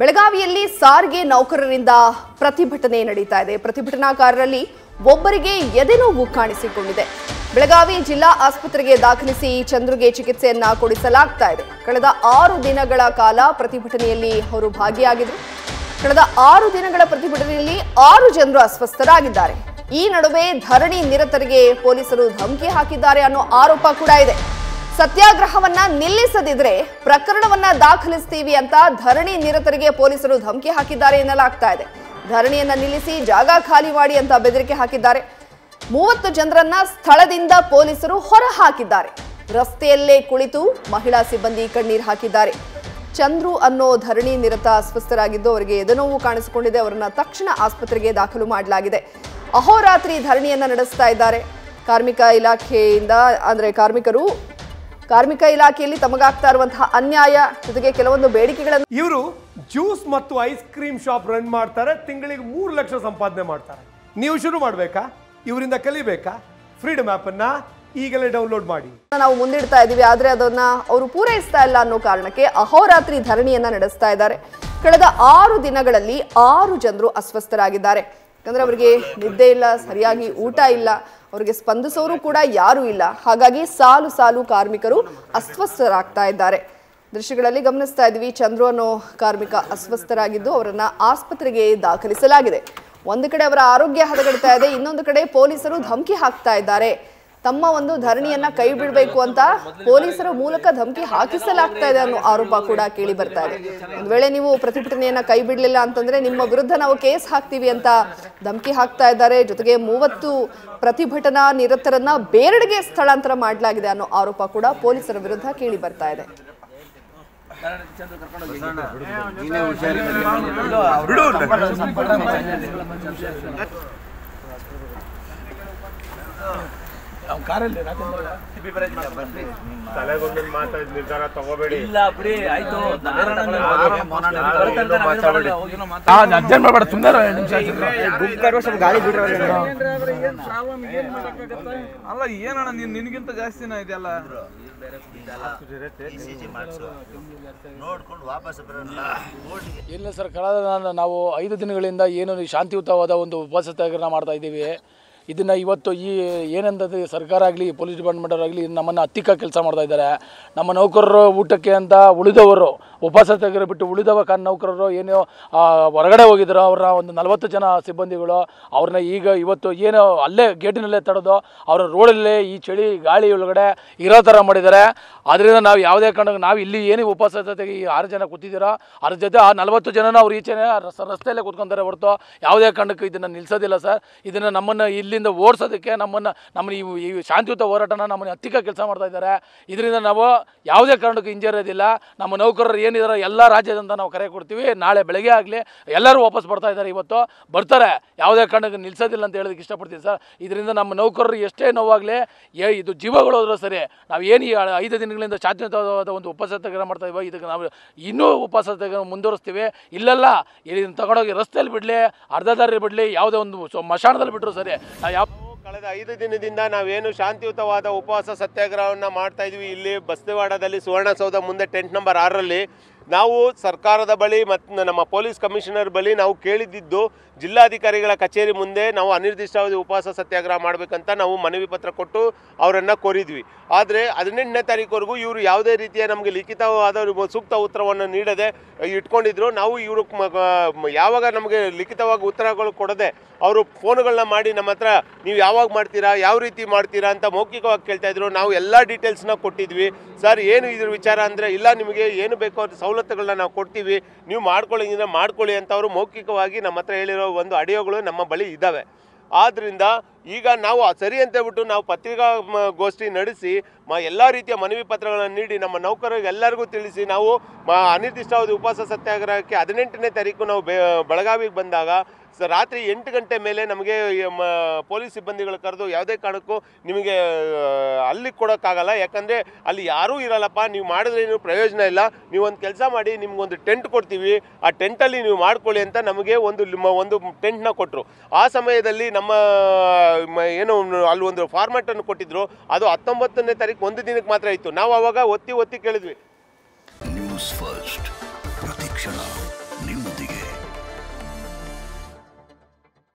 ಬೆಳಗಾವಿಯಲ್ಲಿ ಸಾರಿಗೆ ನೌಕರರಿಂದ ಪ್ರತಿಭಟನೆ ನಡೀತಾ ಇದೆ. ಪ್ರತಿಭಟನಾಕಾರರಲ್ಲಿ ಒಬ್ಬರಿಗೆ ಎದೆನೋವು ಕಾಣಿಸಿಕೊಂಡಿದೆ. ಬೆಳಗಾವಿ ಜಿಲ್ಲಾ ಆಸ್ಪತ್ರೆಗೆ ದಾಖಲಿಸಿ ಚಂದ್ರುಗೆ ಚಿಕಿತ್ಸೆಯನ್ನ ಕೊಡಿಸಲಾಗ್ತಾ ಇದೆ. ಕಳೆದ ಆರು ದಿನಗಳ ಕಾಲ ಪ್ರತಿಭಟನೆಯಲ್ಲಿ ಅವರು ಭಾಗಿಯಾಗಿದ್ರು. ಕಳೆದ ಆರು ದಿನಗಳ ಪ್ರತಿಭಟನೆಯಲ್ಲಿ ಆರು ಜನರು ಅಸ್ವಸ್ಥರಾಗಿದ್ದಾರೆ. ಈ ನಡುವೆ ಧರಣಿ ನಿರತರಿಗೆ ಪೊಲೀಸರು ಧಮಕಿ ಹಾಕಿದ್ದಾರೆ ಅನ್ನೋ ಆರೋಪ ಕೂಡ ಇದೆ. ಸತ್ಯಾಗ್ರಹವನ್ನ ನಿಲ್ಲಿಸದಿದ್ರೆ ಪ್ರಕರಣವನ್ನ ದಾಖಲಿಸ್ತೀವಿ ಅಂತ ಧರಣಿ ನಿರತರಿಗೆ ಪೊಲೀಸರು ಧಮಕಿ ಹಾಕಿದ್ದಾರೆ ಎನ್ನಲಾಗ್ತಾ ಇದೆ. ಧರಣಿಯನ್ನ ನಿಲ್ಲಿಸಿ ಜಾಗ ಖಾಲಿ ಮಾಡಿ ಅಂತ ಬೆದರಿಕೆ ಹಾಕಿದ್ದಾರೆ. ಮೂವತ್ತು ಜನರನ್ನ ಸ್ಥಳದಿಂದ ಪೊಲೀಸರು ಹೊರ ಹಾಕಿದ್ದಾರೆ ರಸ್ತೆಯಲ್ಲೇ ಕುಳಿತು ಮಹಿಳಾ ಸಿಬ್ಬಂದಿ ಕಣ್ಣೀರು ಹಾಕಿದ್ದಾರೆ. ಚಂದ್ರು ಅನ್ನೋ ಧರಣಿ ನಿರತ ಅಸ್ವಸ್ಥರಾಗಿದ್ದು ಅವರಿಗೆ ಎದೆನೋವು ಕಾಣಿಸಿಕೊಂಡಿದೆ. ಅವರನ್ನ ತಕ್ಷಣ ಆಸ್ಪತ್ರೆಗೆ ದಾಖಲು ಮಾಡಲಾಗಿದೆ. ಅಹೋರಾತ್ರಿ ಧರಣಿಯನ್ನ ನಡೆಸ್ತಾ ಇದ್ದಾರೆ. ಕಾರ್ಮಿಕ ಇಲಾಖೆಯಿಂದ, ಅಂದ್ರೆ ಕಾರ್ಮಿಕರು ಕಾರ್ಮಿಕ ಇಲಾಖೆಯಲ್ಲಿ ತಮಗಾಗ್ತಾ ಇರುವಂತಹ ಅನ್ಯಾಯ ಜೊತೆಗೆ ಕೆಲವೊಂದು ಬೇಡಿಕೆಗಳನ್ನು ಇವರು ಜ್ಯೂಸ್ ಮತ್ತು ಐಸ್ ಕ್ರೀಮ್ ಶಾಪ್ ರನ್ ಮಾಡ್ತಾರೆ ತಿಂಗಳಿಗೆ ಮೂರು ಲಕ್ಷ ಸಂಪಾದನೆ ಮಾಡ್ತಾರೆ. ನೀವು ಶುರು ಮಾಡಬೇಕಾ? ಇವರಿಂದ ಕಲಿಬೇಕಾ? ಫ್ರೀಡಮ್ ಅನ್ನ ಈಗಲೇ ಡೌನ್ಲೋಡ್ ಮಾಡಿ. ನಾವು ಮುಂದಿಡ್ತಾ ಇದ್ದೀವಿ ಆದ್ರೆ ಅದನ್ನ ಅವರು ಪೂರೈಸ್ತಾ ಇಲ್ಲ ಅನ್ನೋ ಕಾರಣಕ್ಕೆ ಅಹೋರಾತ್ರಿ ಧರಣಿಯನ್ನ ನಡೆಸ್ತಾ ಇದ್ದಾರೆ. ಕಳೆದ ಆರು ದಿನಗಳಲ್ಲಿ ಆರು ಜನರು ಅಸ್ವಸ್ಥರಾಗಿದ್ದಾರೆ. ಯಾಕಂದ್ರೆ ಅವರಿಗೆ ನಿದ್ದೆ ಇಲ್ಲ ಸರಿಯಾಗಿ ಊಟ ಇಲ್ಲ. ಅವರಿಗೆ ಸ್ಪಂದಿಸೋರು ಕೂಡ ಯಾರೂ ಇಲ್ಲ. ಹಾಗಾಗಿ ಸಾಲು ಸಾಲು ಕಾರ್ಮಿಕರು ಅಸ್ವಸ್ಥರಾಗ್ತಾ ಇದ್ದಾರೆ. ದೃಶ್ಯಗಳಲ್ಲಿ ಗಮನಿಸ್ತಾ ಇದ್ವಿ, ಚಂದ್ರು ಅನ್ನೋ ಕಾರ್ಮಿಕ ಅಸ್ವಸ್ಥರಾಗಿದ್ದು ಅವರನ್ನ ಆಸ್ಪತ್ರೆಗೆ ದಾಖಲಿಸಲಾಗಿದೆ. ಒಂದು ಕಡೆ ಅವರ ಆರೋಗ್ಯ ಹದಗೆಡ್ತಾ ಇದೆ, ಇನ್ನೊಂದು ಕಡೆ ಪೊಲೀಸರು ಧಮಕಿ ಹಾಕ್ತಾ ಇದ್ದಾರೆ. ತಮ್ಮ ಒಂದು ಧರಣಿಯನ್ನ ಕೈ ಬಿಡಬೇಕು ಅಂತ ಪೊಲೀಸರ ಮೂಲಕ ಧಮಕಿ ಹಾಕಿಸಲಾಗ್ತಾ ಇದೆ ಅನ್ನೋ ಆರೋಪ ಕೂಡ ಕೇಳಿ ಬರ್ತಾ ಇದೆ. ಒಂದ್ ವೇಳೆ ನೀವು ಪ್ರತಿಭಟನೆಯನ್ನ ಕೈ ಬಿಡಲಿಲ್ಲ ಅಂತಂದ್ರೆ ನಿಮ್ಮ ವಿರುದ್ಧ ನಾವು ಕೇಸ್ ಹಾಕ್ತೀವಿ ಅಂತ ಧಮಕಿ ಹಾಕ್ತಾ ಇದ್ದಾರೆ. ಜೊತೆಗೆ ಮೂವತ್ತು ಪ್ರತಿಭಟನಾ ನಿರತರನ್ನ ಬೇರೆಡೆಗೆ ಸ್ಥಳಾಂತರ ಮಾಡಲಾಗಿದೆ ಅನ್ನೋ ಆರೋಪ ಕೂಡ ಪೊಲೀಸರ ವಿರುದ್ಧ ಕೇಳಿ ಬರ್ತಾ ಇದೆ. ತಲೆಗೊಂದು ಮಾತಾಡಿ ನಿರ್ಧಾರ ತಗೋಬೇಡಿ. ಇಲ್ಲ ಬಿಡಿ ಆಯ್ತು. ಅರ್ಜೆಂಟ್ ಮಾಡಬೇಡ ಸುಮ್ಮನೆ ನಿಮಿಷ ಅಲ್ಲ ಏನಣ್ಣ ನೀನ್ ನಿನ್ಗಿಂತ ಜಾಸ್ತಿನ ಇದೆಯಲ್ಲ ಇಲ್ಲ ಸರ್ ಕಳೆದ ನಾವು ಐದು ದಿನಗಳಿಂದ ಏನು ಶಾಂತಿಯುತವಾದ ಒಂದು ಉಪವಾಸ ಸತ್ಯಾಗ್ರಹ ಮಾಡ್ತಾ ಇದ್ದೀವಿ. ಇದನ್ನು ಇವತ್ತು ಈ ಏನಂತಂದ್ರೆ ಸರ್ಕಾರ ಆಗಲಿ ಪೊಲೀಸ್ ಡಿಪಾರ್ಟ್ಮೆಂಟ್ ಆಗಲಿ ನಮ್ಮನ್ನು ಹತ್ತಿಕ್ಕ ಕೆಲಸ ಮಾಡ್ತಾ ಇದ್ದಾರೆ. ನಮ್ಮ ನೌಕರರು ಊಟಕ್ಕೆ ಅಂತ ಉಳಿದವರು, ಉಪವಾಸ ತೆಗೆದು ಬಿಟ್ಟು ಉಳಿದವ ಕಾನ್ ನೌಕರರು ಏನೋ ಹೊರಗಡೆ ಹೋಗಿದ್ರು. ಅವ್ರನ್ನ ಒಂದು ನಲವತ್ತು ಜನ ಸಿಬ್ಬಂದಿಗಳು, ಅವ್ರನ್ನ ಈಗ ಇವತ್ತು ಏನೋ ಅಲ್ಲೇ ಗೇಟಿನಲ್ಲೇ ತಡೆದು ಅವರ ರೋಡಲ್ಲೇ ಈ ಚಳಿ ಗಾಳಿ ಒಳಗಡೆ ಇರೋ ಥರ ಮಾಡಿದ್ದಾರೆ. ಅದರಿಂದ ನಾವು ಯಾವುದೇ ಕಾರಣಕ್ಕೆ ನಾವು ಇಲ್ಲಿ ಏನು ಉಪವಾಸ ಜೊತೆಗೆ ಈ ಆರು ಜನ ಕೂತಿದ್ದೀರೋ, ಅದ್ರ ಜೊತೆ ಆ ನಲವತ್ತು ಜನನ ಅವ್ರು ಈಚೆನೆ ರಸ್- ರಸ್ತೆಯಲ್ಲೇ ಕೂತ್ಕೊಂತಾರೆ ಹೊರತು ಯಾವುದೇ ಕಾರಣಕ್ಕೂ ಇದನ್ನು ನಿಲ್ಲಿಸೋದಿಲ್ಲ ಸರ್. ಇದನ್ನು ನಮ್ಮನ್ನು ಇಲ್ಲಿಂದ ಓಡಿಸೋದಕ್ಕೆ ನಮ್ಮನ್ನು ನಮ್ಮನ್ನ ಈ ಶಾಂತಿಯುತ ಹೋರಾಟನ ನಮ್ಮನ್ನು ಹತ್ತಿಕ ಕೆಲಸ ಮಾಡ್ತಾ ಇದ್ದಾರೆ. ಇದರಿಂದ ನಾವು ಯಾವುದೇ ಕಾರಣಕ್ಕೂ ಹಿಂಜರಿಯೋದಿಲ್ಲ. ನಮ್ಮ ನೌಕರರು ಏನಿದ್ದಾರೆ ಎಲ್ಲ ರಾಜ್ಯದಿಂದ ನಾವು ಕರೆ ಕೊಡ್ತೀವಿ. ನಾಳೆ ಬೆಳಗ್ಗೆ ಆಗಲಿ ಎಲ್ಲರೂ ವಾಪಸ್ ಬರ್ತಾ ಇದ್ದಾರೆ ಇವತ್ತು. ಬರ್ತಾರೆ. ಯಾವುದೇ ಕಾರಣಕ್ಕೂ ನಿಲ್ಲಿಸೋದಿಲ್ಲ ಅಂತ ಹೇಳೋದಕ್ಕೆ ಇಷ್ಟಪಡ್ತೀನಿ ಸರ್. ಇದರಿಂದ ನಮ್ಮ ನೌಕರರು ಎಷ್ಟೇ ನೋವಾಗಲಿ, ಏ, ಇದು ಜೀವಗಳು ಹೋದರೂ ಸರಿ, ನಾವು ಏನು ಈ ಐದು ದಿನಗಳಿಂದ ಶಾಂತಿಯುತವಾದ ಒಂದು ಉಪವಾಸ ಸತ್ಯಾಗ್ರಹ ಮಾಡ್ತಾ ಇದ್ದೀವಿ ಇದಕ್ಕೆ ನಾವು ಇನ್ನೂ ಉಪವಾಸ ಸತ್ಯಾಗ್ರಹ ಮುಂದುವರಿಸ್ತೀವಿ. ಇಲ್ಲೆಲ್ಲ, ಇಲ್ಲಿ ತಗೊಂಡೋಗಿ ರಸ್ತೆಯಲ್ಲಿ ಬಿಡಲಿ ಅರ್ಧ ದಾರಿ ಬಿಡಲಿ, ಯಾವುದೇ ಒಂದು ಮಶಾಣದಲ್ಲಿ ಬಿಟ್ಟರು ಸರಿ ಕಳೆದ ಐದು ದಿನದಿಂದ ನಾವೇನು ಶಾಂತಿಯುತವಾದ ಉಪವಾಸ ಸತ್ಯಾಗ್ರಹವನ್ನು ಮಾಡ್ತಾ ಇದೀವಿ. ಇಲ್ಲಿ ಬಸ್ತಿವಾಡದಲ್ಲಿ ಸುವರ್ಣಸೌಧ ಮುಂದೆ ಟೆಂಟ್ ನಂಬರ್ ಆರರಲ್ಲಿ ನಾವು ಸರ್ಕಾರದ ಬಳಿ ಮತ್ತು ನಮ್ಮ ಪೊಲೀಸ್ ಕಮಿಷನರ್ ಬಳಿ ನಾವು ಕೇಳಿದ್ದಿದ್ದು ಜಿಲ್ಲಾಧಿಕಾರಿಗಳ ಕಚೇರಿ ಮುಂದೆ ನಾವು ಅನಿರ್ದಿಷ್ಟಾವಧಿ ಉಪವಾಸ ಸತ್ಯಾಗ್ರಹ ಮಾಡಬೇಕಂತ ನಾವು ಮನವಿ ಪತ್ರ ಕೊಟ್ಟು ಅವರನ್ನು ಕೋರಿದ್ವಿ. ಆದರೆ ಹದಿನೆಂಟನೇ ತಾರೀಕುವರೆಗೂ ಇವರು ಯಾವುದೇ ರೀತಿಯ ನಮಗೆ ಲಿಖಿತವಾದ ಸೂಕ್ತ ಉತ್ತರವನ್ನು ನೀಡದೆ ಇಟ್ಕೊಂಡಿದ್ರು. ನಾವು ಇವರು ಯಾವಾಗ ನಮಗೆ ಲಿಖಿತವಾಗಿ ಉತ್ತರಗಳು ಕೊಡದೆ ಅವರು ಫೋನ್ಗಳನ್ನ ಮಾಡಿ ನಮ್ಮ ಹತ್ರ ನೀವು ಯಾವಾಗ ಮಾಡ್ತೀರಾ, ಯಾವ ರೀತಿ ಮಾಡ್ತೀರಾ ಅಂತ ಮೌಖಿಕವಾಗಿ ಕೇಳ್ತಾಯಿದ್ರು ನಾವು ಎಲ್ಲ ಡೀಟೇಲ್ಸ್ನ ಕೊಟ್ಟಿದ್ವಿ. ಸರ್, ಏನು ಇದ್ರ ವಿಚಾರ ಅಂದರೆ ಇಲ್ಲ, ನಿಮಗೆ ಏನು ಬೇಕೋ ಅದು ಸವಲತ್ತುಗಳನ್ನ ನಾವು ಕೊಡ್ತೀವಿ. ನೀವು ಮಾಡ್ಕೊಳ್ಳಿ ಮಾಡ್ಕೊಳ್ಳಿ ಅಂತ ಅವರು ಮೌಖಿಕವಾಗಿ ನಮ್ಮ ಹತ್ರ ಹೇಳಿರೋ ಒಂದು ಆಡಿಯೋಗಳು ನಮ್ಮ ಬಳಿ ಇದ್ದಾವೆ. ಆದ್ದರಿಂದ ಈಗ ನಾವು ಸರಿ ಅಂತ ಹೇಳ್ಬಿಟ್ಟು ನಾವು ಪತ್ರಿಕಾ ಗೋಷ್ಠಿ ನಡೆಸಿ, ಮ, ಎಲ್ಲ ರೀತಿಯ ಮನವಿ ಪತ್ರಗಳನ್ನು ನೀಡಿ ನಮ್ಮ ನೌಕರರಿಗೆ ಎಲ್ಲರಿಗೂ ತಿಳಿಸಿ ನಾವು ಅನಿರ್ದಿಷ್ಟಾವಧಿ ಉಪವಾಸ ಸತ್ಯಾಗ್ರಹಕ್ಕೆ ಹದಿನೆಂಟನೇ ತಾರೀಕು ನಾವು ಬೆ, ಬೆಳಗಾವಿಗೆ ಬಂದಾಗ, ಸ, ರಾತ್ರಿ ಎಂಟು ಗಂಟೆ ಮೇಲೆ ನಮಗೆ ಪೊಲೀಸ್ ಸಿಬ್ಬಂದಿಗಳು ಕರೆದು ಯಾವುದೇ ಕಾರಣಕ್ಕೂ ನಿಮಗೆ ಅಲ್ಲಿ ಕೊಡೋಕ್ಕಾಗಲ್ಲ. ಯಾಕಂದರೆ ಅಲ್ಲಿ ಯಾರೂ ಇರಲ್ಲಪ್ಪ, ನೀವು ಮಾಡಿದ್ರೆ ಏನು ಪ್ರಯೋಜನ ಇಲ್ಲ. ನೀವು ಒಂದು ಕೆಲಸ ಮಾಡಿ ನಿಮ್ಗೊಂದು ಟೆಂಟ್ ಕೊಡ್ತೀವಿ. ಆ ಟೆಂಟಲ್ಲಿ ನೀವು ಮಾಡ್ಕೊಳ್ಳಿ ಅಂತ ನಮಗೆ ಒಂದು ಒಂದು ಟೆಂಟ್ನ ಕೊಟ್ಟರು ಆ ಸಮಯದಲ್ಲಿ ನಮ್ಮ ಏನು ಅಲ್ಲಿ ಒಂದು ಫಾರ್ಮ್ಯಾಟನ್ನು ಕೊಟ್ಟಿದ್ರು. ಅದು ಹತ್ತೊಂಬತ್ತನೇ ತಾರೀಕು ಒಂದು ದಿನಕ್ಕೆ ಮಾತ್ರ ಇತ್ತು ನಾವು ಅವಾಗ ಒತ್ತಿ ಒತ್ತಿ ಕೇಳಿದ್ವಿ. ನ್ಯೂಸ್